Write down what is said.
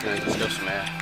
Good, let's go air.